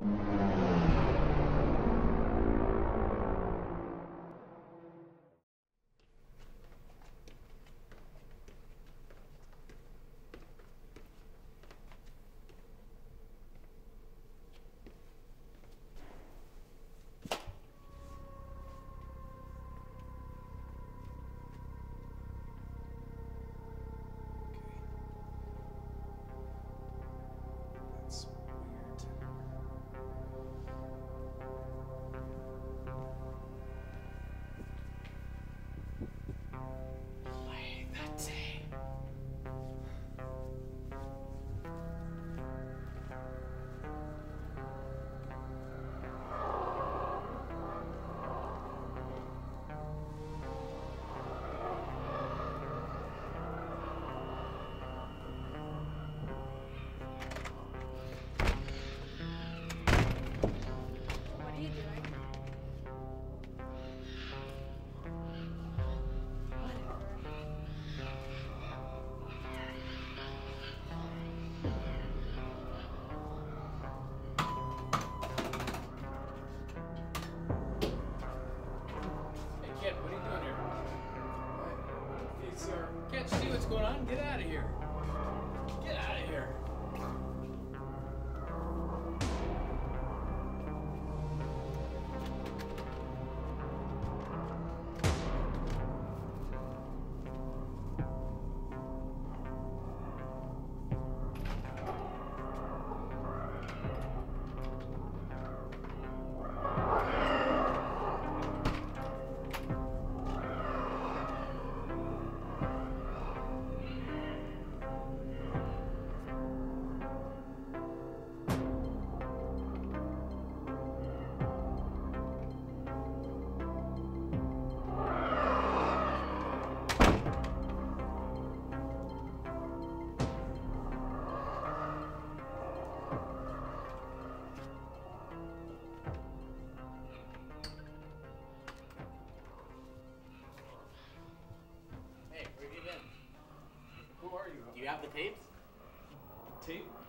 That's Get out of here. have the tapes? Tape?